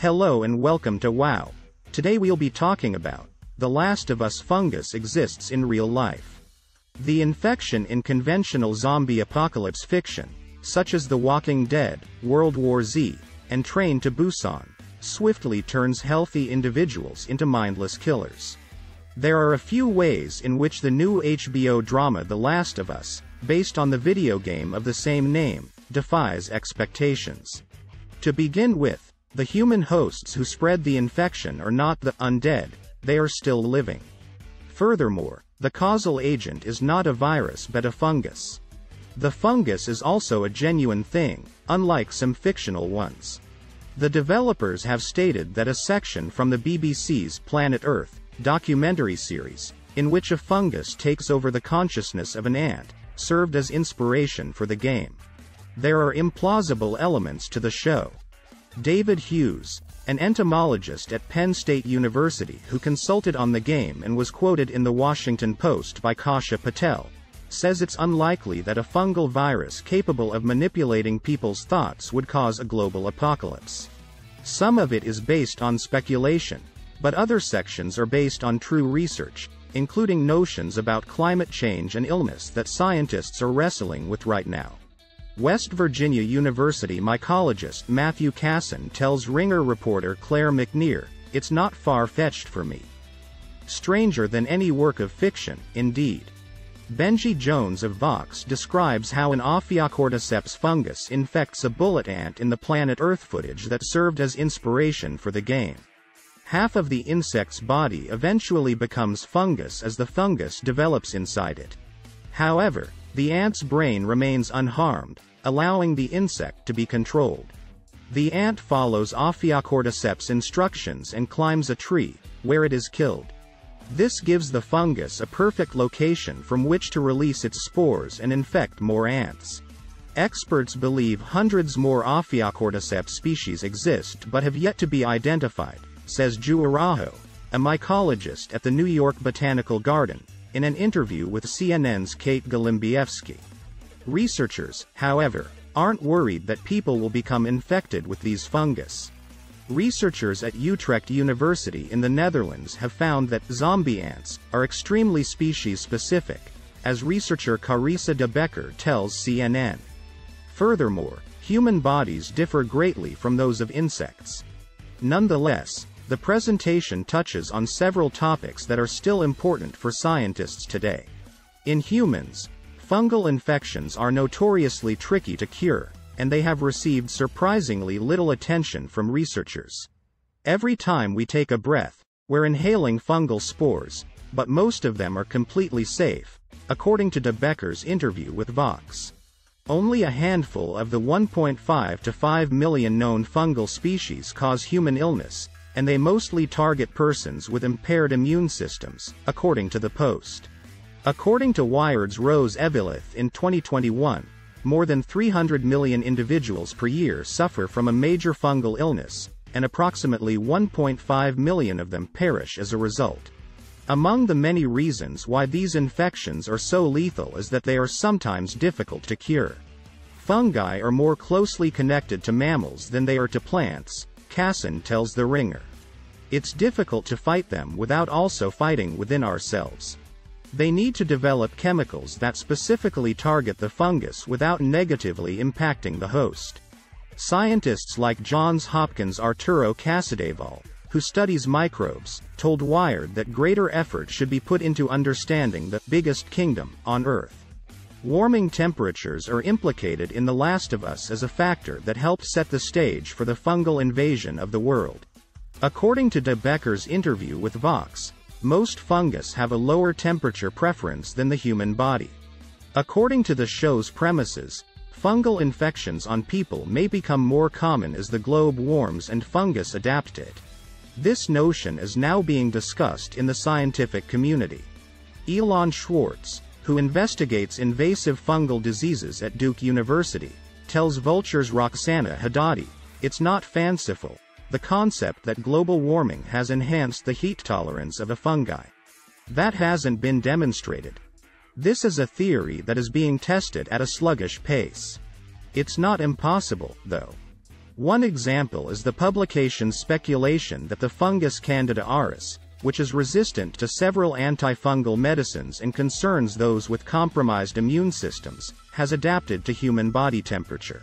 Hello and welcome to WoW. Today we'll be talking about The Last of Us fungus exists in real life. The infection in conventional zombie apocalypse fiction, such as The Walking Dead, World War Z, and Train to Busan, swiftly turns healthy individuals into mindless killers. There are a few ways in which the new HBO drama The Last of Us, based on the video game of the same name, defies expectations. To begin with, the human hosts who spread the infection are not the undead, they are still living. Furthermore, the causal agent is not a virus but a fungus. The fungus is also a genuine thing, unlike some fictional ones. The developers have stated that a section from the BBC's Planet Earth documentary series, in which a fungus takes over the consciousness of an ant, served as inspiration for the game. There are implausible elements to the show. David Hughes, an entomologist at Penn State University who consulted on the game and was quoted in the Washington Post by Kasha Patel, says it's unlikely that a fungal virus capable of manipulating people's thoughts would cause a global apocalypse. Some of it is based on speculation, but other sections are based on true research, including notions about climate change and illness that scientists are wrestling with right now. West Virginia University mycologist Matthew Kasson tells Ringer reporter Claire McNear, it's not far-fetched for me. Stranger than any work of fiction, indeed. Benji Jones of Vox describes how an Ophiocordyceps fungus infects a bullet ant in the Planet Earth footage that served as inspiration for the game. Half of the insect's body eventually becomes fungus as the fungus develops inside it. However, the ant's brain remains unharmed, allowing the insect to be controlled. The ant follows Ophiocordyceps instructions and climbs a tree, where it is killed. This gives the fungus a perfect location from which to release its spores and infect more ants. Experts believe hundreds more Ophiocordyceps species exist but have yet to be identified, says João Araújo, a mycologist at the New York Botanical Garden, in an interview with CNN's Kate Golembiewski. Researchers, however, aren't worried that people will become infected with these fungus. Researchers at Utrecht University in the Netherlands have found that zombie ants are extremely species-specific, as researcher Carissa de Bekker tells CNN. Furthermore, human bodies differ greatly from those of insects. Nonetheless, the presentation touches on several topics that are still important for scientists today. In humans, fungal infections are notoriously tricky to cure, and they have received surprisingly little attention from researchers. Every time we take a breath, we're inhaling fungal spores, but most of them are completely safe, according to De Bekker's interview with Vox. Only a handful of the 1.5 to 5 million known fungal species cause human illness, and they mostly target persons with impaired immune systems, according to the Post. According to Wired's Rose Eveleth in 2021, more than 300 million individuals per year suffer from a major fungal illness, and approximately 1.5 million of them perish as a result. Among the many reasons why these infections are so lethal is that they are sometimes difficult to cure. Fungi are more closely connected to mammals than they are to plants, Kasson tells The Ringer. It's difficult to fight them without also fighting within ourselves. They need to develop chemicals that specifically target the fungus without negatively impacting the host. Scientists like Johns Hopkins' Arturo Casadevall, who studies microbes, told Wired that greater effort should be put into understanding the biggest kingdom on Earth. Warming temperatures are implicated in The Last of Us as a factor that helped set the stage for the fungal invasion of the world. According to De Bekker's interview with Vox, most fungus have a lower temperature preference than the human body. According to the show's premises, fungal infections on people may become more common as the globe warms and fungus adapt to it. This notion is now being discussed in the scientific community. Ilan Schwartz, who investigates invasive fungal diseases at Duke University, tells Vulture's Roxana Hadadi, it's not fanciful, the concept that global warming has enhanced the heat tolerance of a fungi. That hasn't been demonstrated. This is a theory that is being tested at a sluggish pace. It's not impossible, though. One example is the publication's speculation that the fungus Candida auris, which is resistant to several antifungal medicines and concerns those with compromised immune systems, has adapted to human body temperature.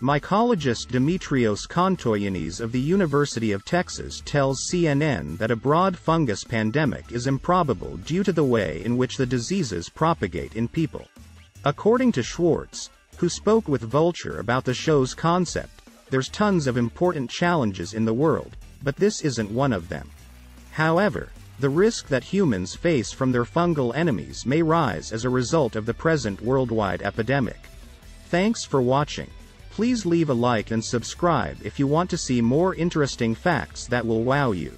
Mycologist Dimitrios Kontoyiannis of the University of Texas tells CNN that a broad fungus pandemic is improbable due to the way in which the diseases propagate in people. According to Schwartz, who spoke with Vulture about the show's concept, there's tons of important challenges in the world, but this isn't one of them. However, the risk that humans face from their fungal enemies may rise as a result of the present worldwide epidemic. Thanks for watching. Please leave a like and subscribe if you want to see more interesting facts that will wow you.